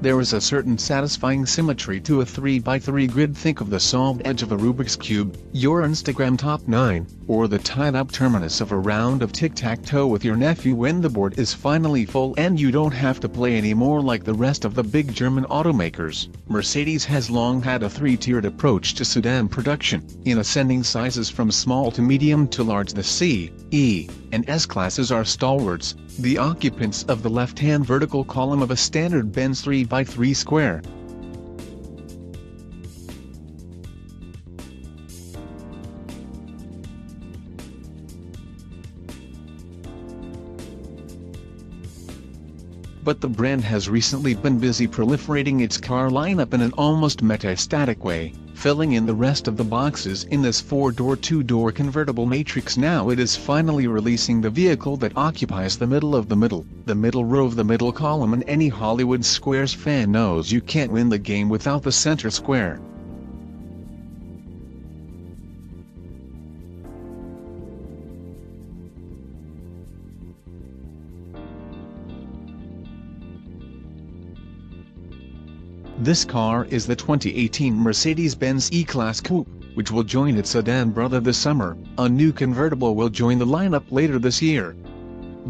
There is a certain satisfying symmetry to a 3x3 grid. Think of the solved edge of a Rubik's Cube, your Instagram top 9, or the tied-up terminus of a round of tic-tac-toe with your nephew when the board is finally full and you don't have to play anymore like the rest of the big German automakers. Mercedes has long had a three-tiered approach to sedan production, in ascending sizes from small to medium to large the C, E, and S classes are stalwarts, the occupants of the left-hand vertical column of a standard Benz 3x3 square. But the brand has recently been busy proliferating its car lineup in an almost metastatic way, filling in the rest of the boxes in this four-door two-door convertible matrix now it is finally releasing the vehicle that occupies the middle of the middle, the middle row of the middle column and any Hollywood Squares fan knows you can't win the game without the center square. This car is the 2018 Mercedes-Benz E-Class Coupe, which will join its sedan brother this summer. A new convertible will join the lineup later this year.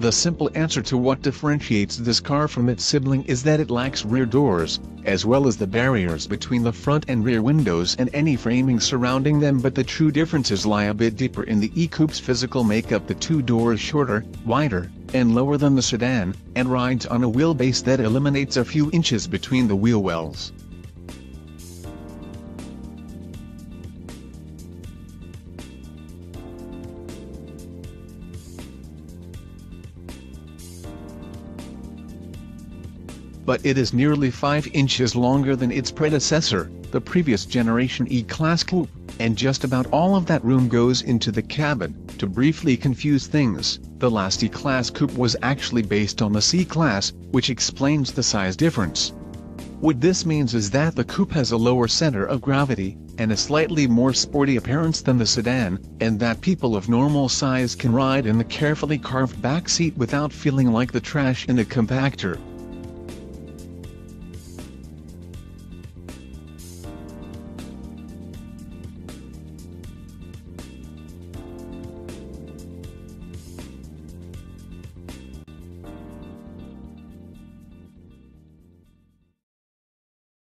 The simple answer to what differentiates this car from its sibling is that it lacks rear doors, as well as the barriers between the front and rear windows and any framing surrounding them but the true differences lie a bit deeper in the E-Coupe's physical makeup the two doors shorter, wider, and lower than the sedan, and rides on a wheelbase that eliminates a few inches between the wheel wells. But it is nearly 5 inches longer than its predecessor, the previous generation E-Class Coupe, and just about all of that room goes into the cabin. To briefly confuse things, the last E-Class Coupe was actually based on the C-Class, which explains the size difference. What this means is that the coupe has a lower center of gravity, and a slightly more sporty appearance than the sedan, and that people of normal size can ride in the carefully carved back seat without feeling like the trash in a compactor.